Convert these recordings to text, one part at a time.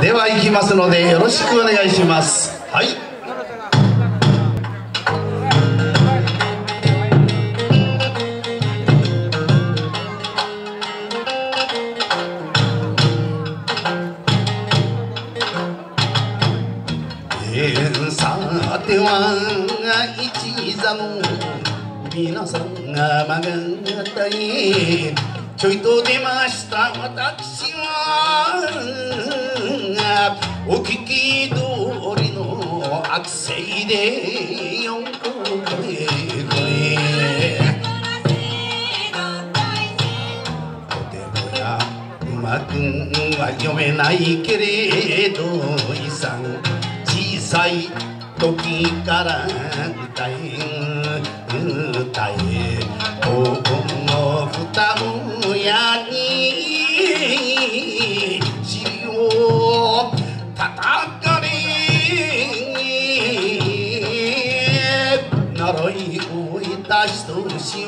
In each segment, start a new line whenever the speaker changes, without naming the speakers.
では行きますのでよろしくお願いします。はい。さては一座の皆さんがまがたいちょいと出ました。私は。お聞き通りの悪性で四個声声とてもやうまくは読めないけれど遺産小さい。時から歌え歌え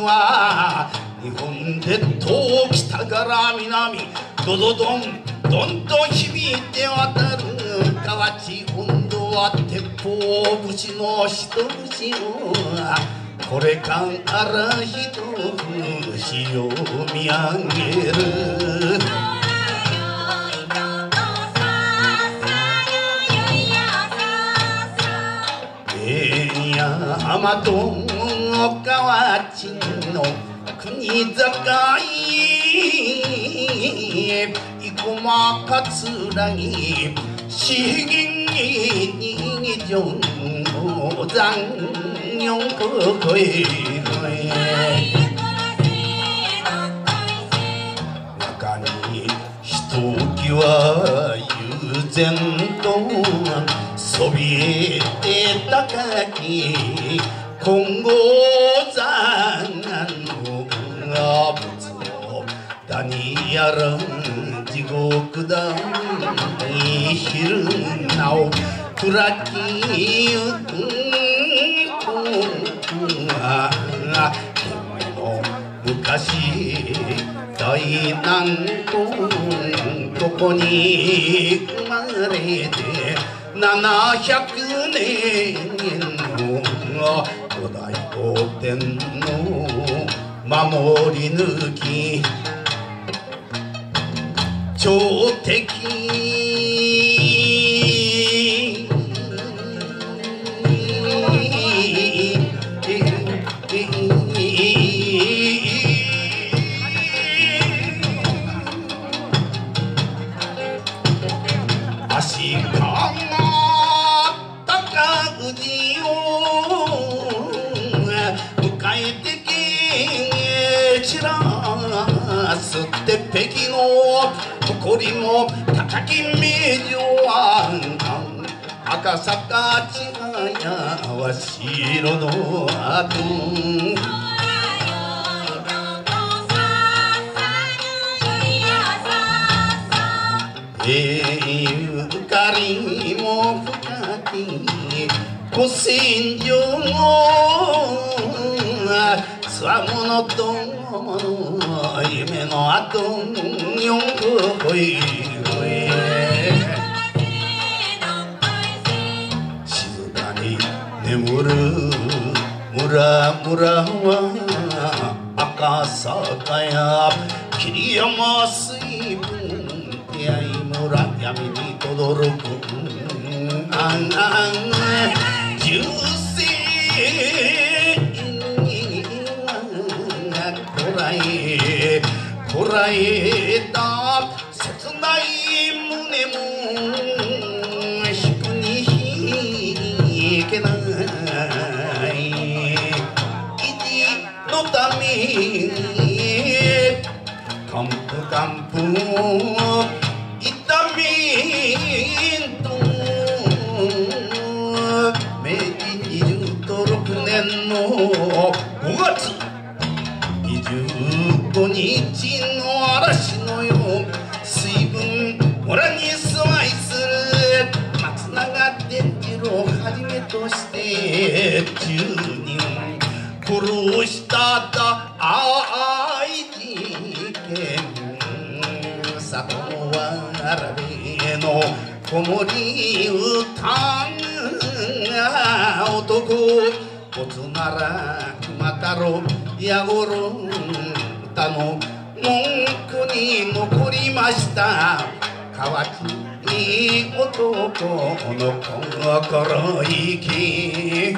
は日本列島北から南どどどんどんどん響いて渡る河内温度は鉄砲節の一節をこれから一節を見上げる。山と河内の国境生駒桂木詩吟に上山四個声中にひときは悠然とそびえて高き金剛山何やら地獄だに昼なお暗きゆく昔大難とここに生まれて700年の古代皇天の守り抜き朝敵赤坂千早は城の跡ゆかりも深き古戦場つわものともの夢の後四個声眠る村村は赤坂や桐山水分出会いためカンプカンプ痛みと明治26年の5月25日子守歌男こつなら熊太郎やごろ歌の文句に残りました。河内男の心意気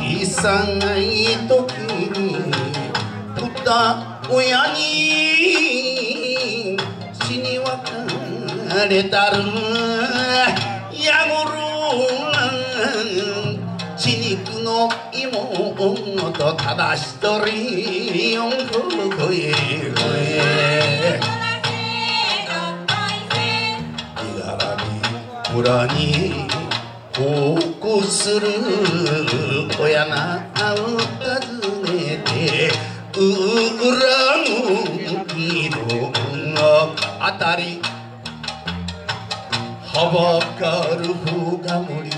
小さい時にった親に死に別れたるやごろ血肉の妹ただ一人四国へ村に報告する親が訪ねて恨む色があたり。はばかるふがもり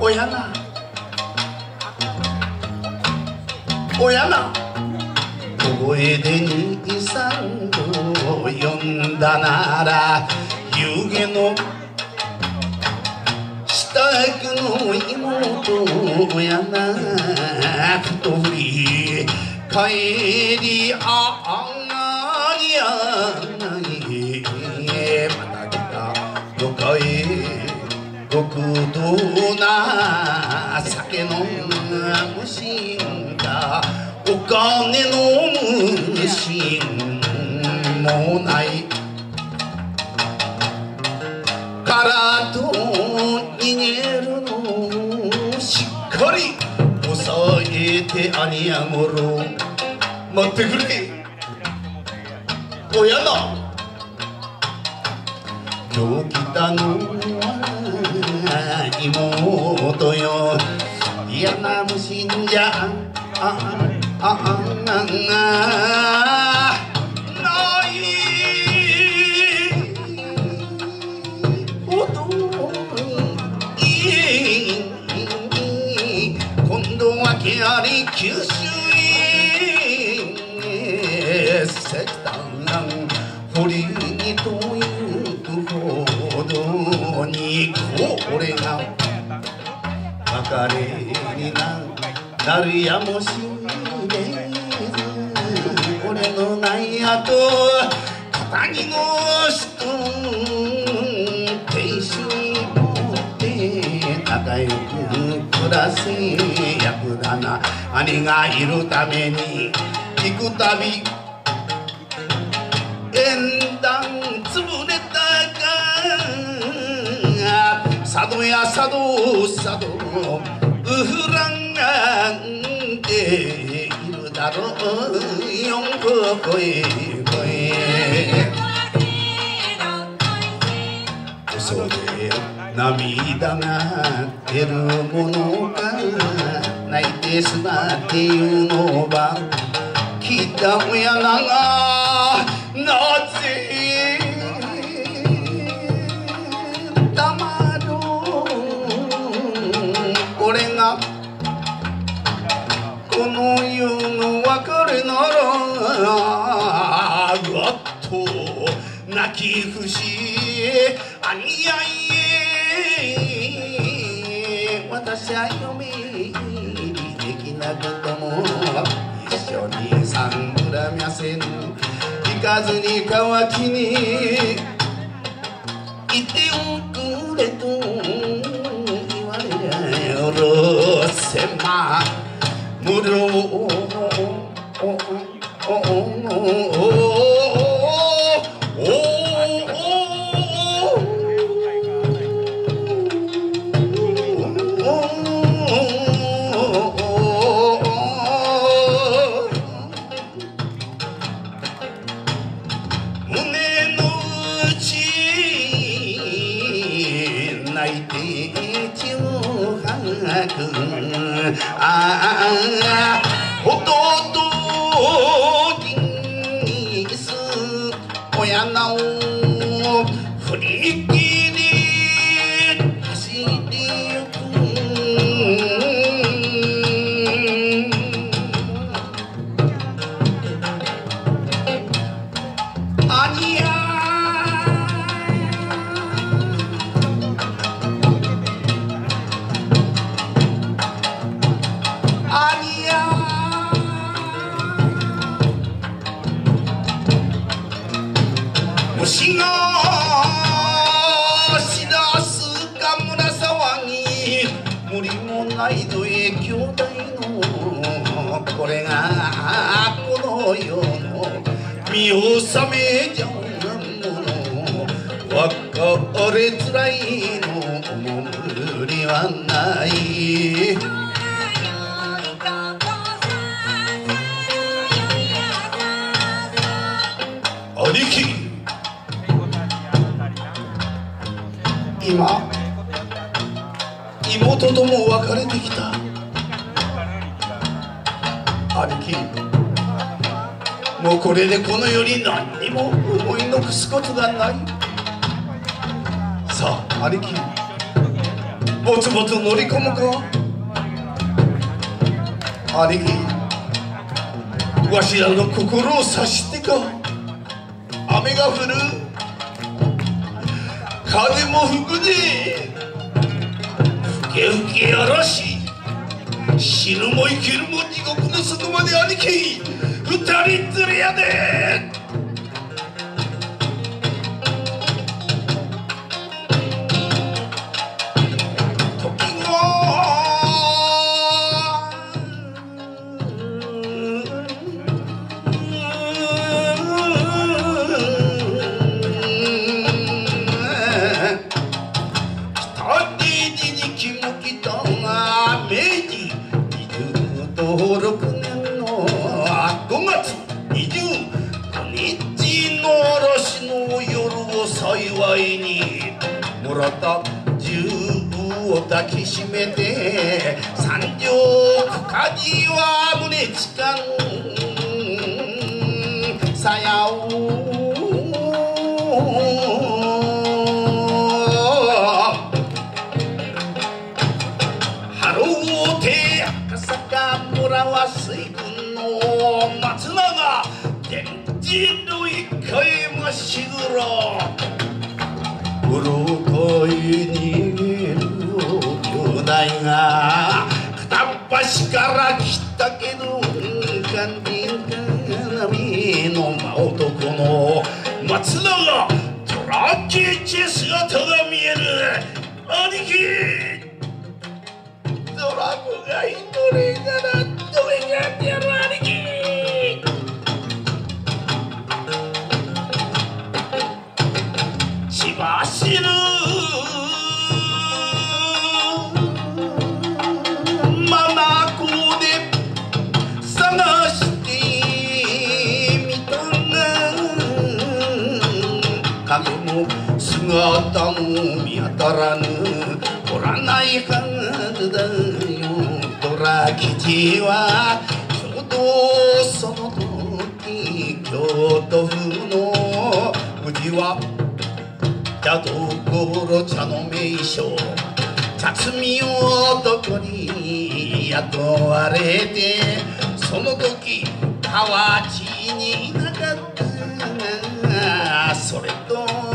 親な。親な。小声で兄さんと呼んだなら湯気の下くの妹やなふと振り帰りあがりやないまた来たどかへ極道な酒の無心だお金の無心もないえて兄やごろ待ってくれ。親だ今日来たのは妹よ。嫌な虫じゃ。ああああああ。別れになる。やもしれず俺のないやと肩にの人亭主に持って仲良く暮らせ役だな兄がいる。ために行くたび佐渡や佐渡佐渡ウフランがんでいるだろう四国へへ嘘で涙が出るものか泣いてすまっていうのば聞いた親ながなぜき伏し兄やいえ私は。嫁入りできなくとも一緒にさん恨みゃせぬ行かずに乾きにいておくれと言われりゃよろせま無料胸星のしだすかむらさわぎ森もないぞえ兄弟のこれがこの世の見納めじゃんもの。若俺つらいのおもむりはない。今妹とも別れてきた。兄貴もうこれでこの世に何にも思い残すことがない。さあ兄貴ぼつぼつ乗り込むか。兄貴わしらの心を察してか。雨が降る。風も吹くでふけふけ嵐。死ぬも生きるも地獄の外まで兄貴二人連れやで。抱きしめて三条火事は胸近のさやをハローテ赤坂村は水分の松永電池類回ましぐろ。うろこいにから来たけど肝心鏡の真男の松永トラキチ姿が見える兄貴ドラゴが一人がなんと描いてやる姿も見当たらぬ。おらないはずだよ。虎吉は。ちょうどその時京都府の宇治は。茶所茶の名所。茶摘み男に雇われて。その時河内にいなかった。それと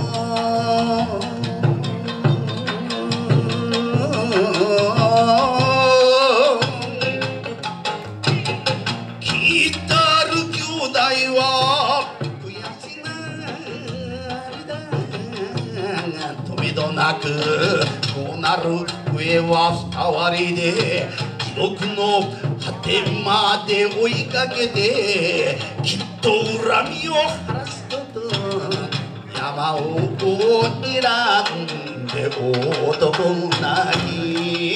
こうなる上は二割で記録の果てまで追いかけてきっと恨みを晴らすこと山を睨んで男なり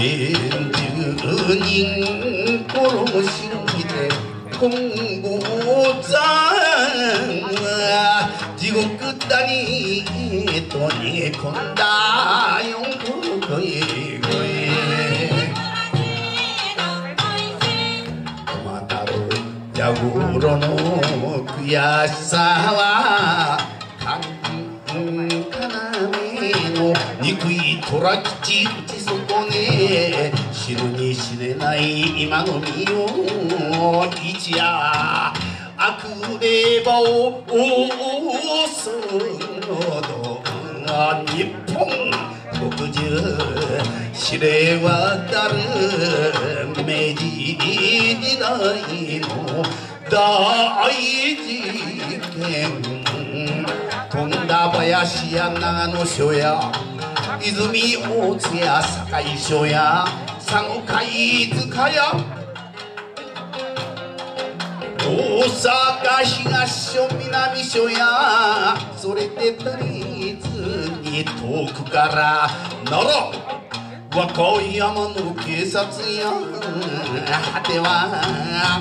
円十人殺しで今後ざは地獄谷へと逃げ込んだ四国へまたる矢黒の悔しさはか要の憎い虎吉打ち損ね知るに知れない今の身を一夜悪霊場を覆すほど日本国中知れ渡る明治時代の大事件富田林や長野署や泉大津や堺所や佐野貝塚や。大阪東署南署や。それで足りずに遠くから。奈良和歌山の警察や。果ては。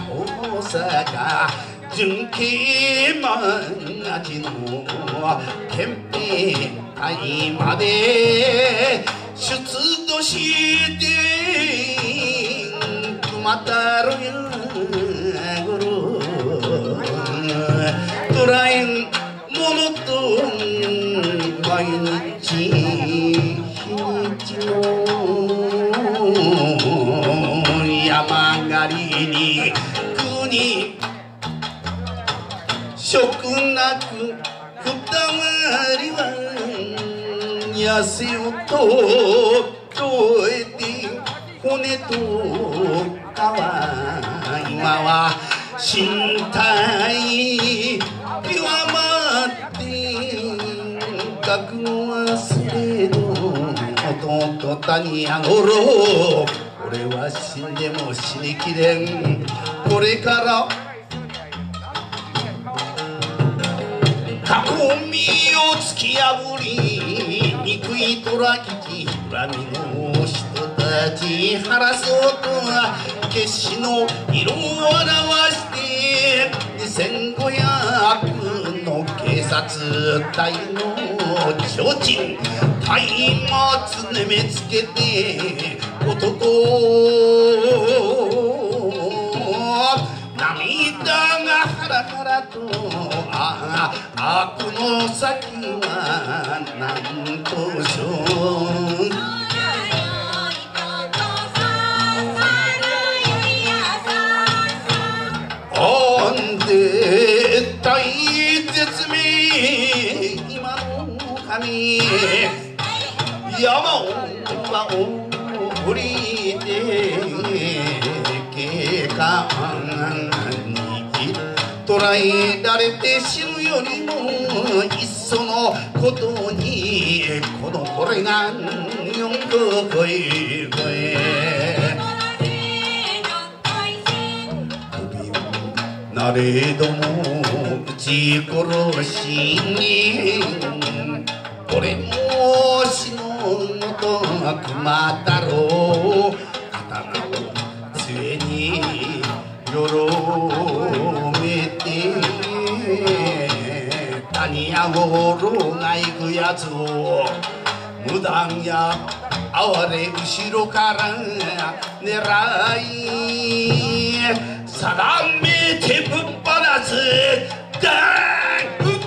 大阪。純系町の。憲兵隊まで。出土してまたるやごろ捉えんものと毎日骨と皮今は身体極まって覚忘れの弟谷やごろ俺は死んでも死にきれんこれから囲みを突き破り憎い虎吉恨みの人たち晴らそうとは決死の色を表して2500の警察隊の提灯松明めつけて男涙がハラハラとあこの先はなんとしょうあんで大絶命今の神山を山を降りて警官えられて死ぬよりもいっそのことにこのこれが四度声声なれども撃ち殺しに俺も死ののと熊太郎。やごろが行くやつを無断や哀れ後ろから狙い。定めてぶっ放すダーン。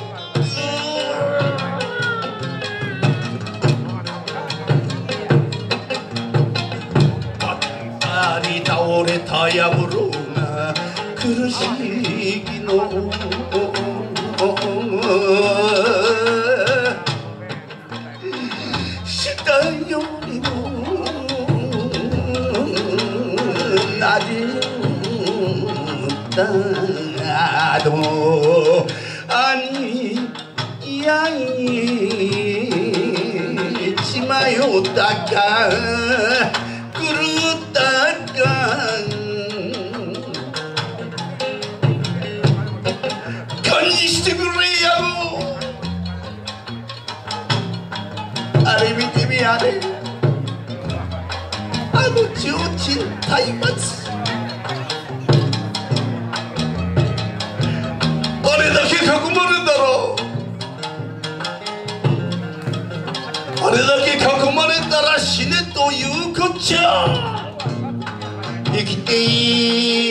あり倒れたやぶろが苦しいの。下よりもなじだど兄やい見てみあれあの提灯松明あれだけ囲まれたろあれだけ囲まれたら死ねというこっちゃ。生きて生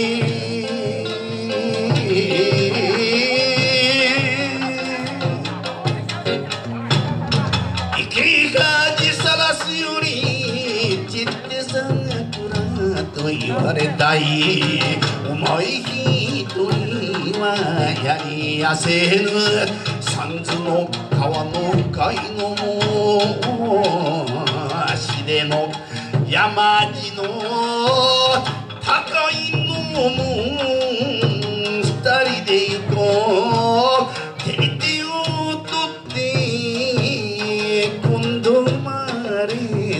言われたいお前一人はやりやせぬ三途の川の海の足での山地の高いのも二人で行こう手に手を取って今度生まれ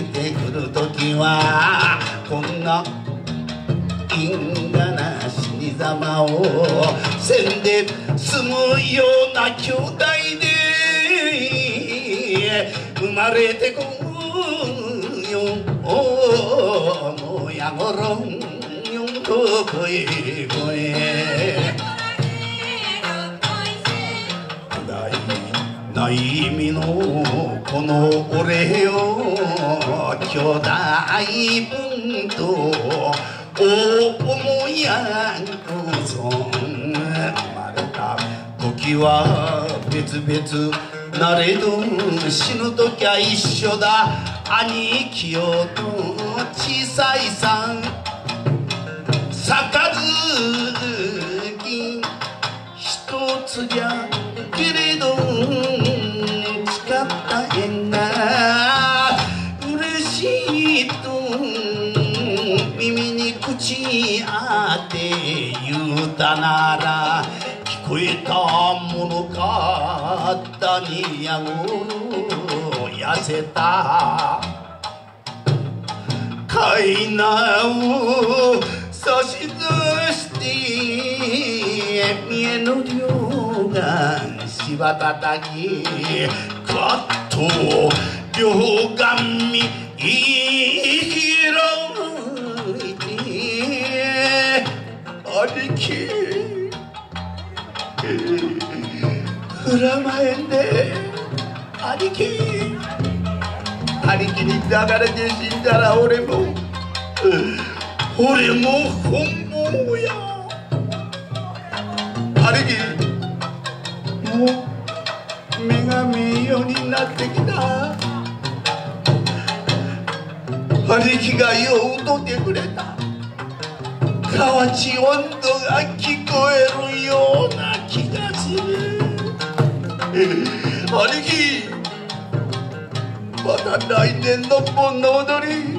てくる時はこんな因果な死に様をせんで済むような兄弟で生まれてこよもやごろんよここへこへない意味のこの俺よ兄弟分と思いやんこそ生まれた時は別々なれど死ぬ時は一緒だ。兄貴よと小さいさん。杯。一つじゃ。ったにやごろ痩せた。かいなを差し出して見えぬ両眼柴叩きカッと両眼見開いて兄貴裏前で兄貴兄貴に抱かれて死んだら俺も俺も本望や。兄貴もう目が見えようになってきた。兄貴がよう歌ってくれた。河内温度が聞こえるような気がする。兄貴また来年の盆の踊り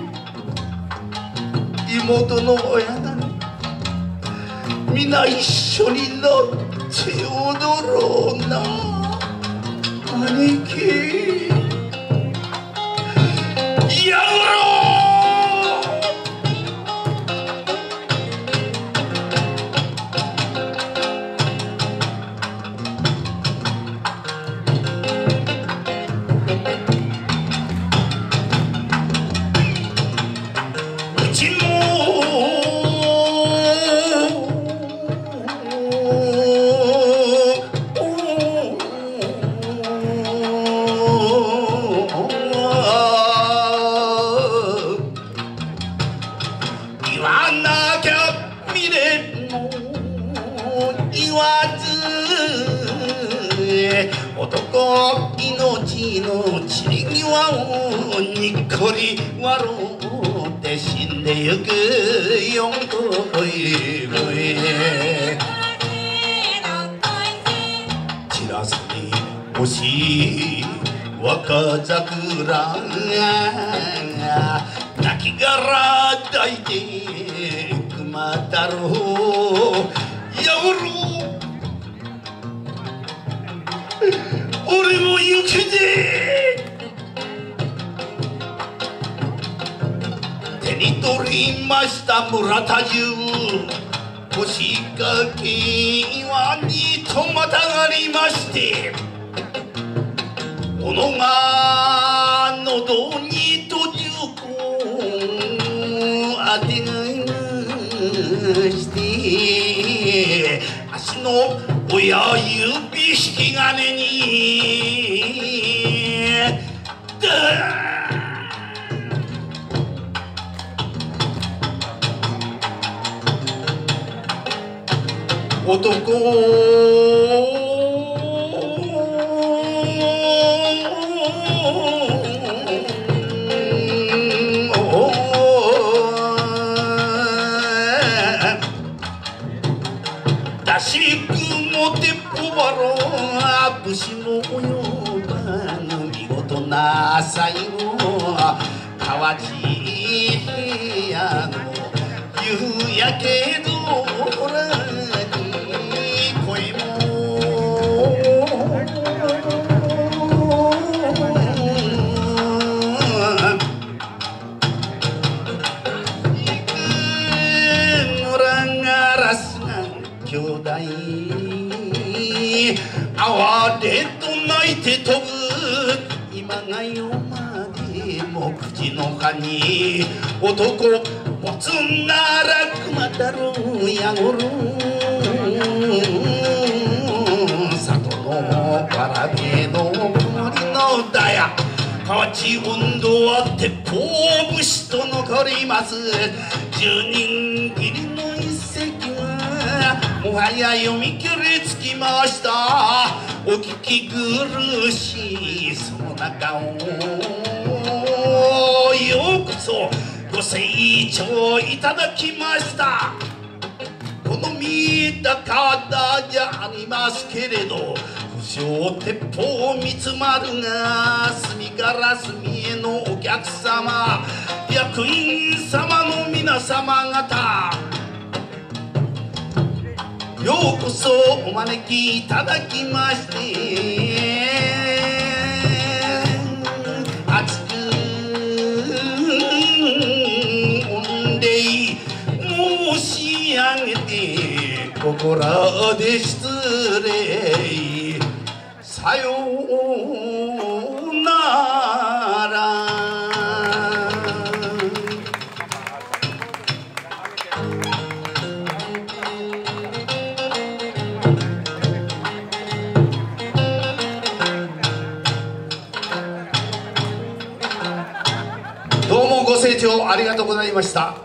妹の親だね皆一緒に乗って踊ろうな。兄貴やろう若桜が泣き殻抱いて熊太郎やおろ俺も行くぜ手に取りました村田中腰掛け岩にとまたがりまして。斧が喉に閉じ込当てがして足の親指引き金にダ男哀れと泣いて飛ぶ今が夜までも口の葉に男持つんなら熊ろうやごろ里のわらべの森の歌や。河内温度は鉄砲節と残ります。十人切りのもはや読み切りつきました。お聞き苦しいその中を。ようこそご清聴いただきました。この見た方じゃありますけれど不詳鉄砲三つ丸が隅から隅へのお客様役員様の皆様方。ようこそお招きいただきまして。熱く御礼申し上げて心で失礼。さようりました。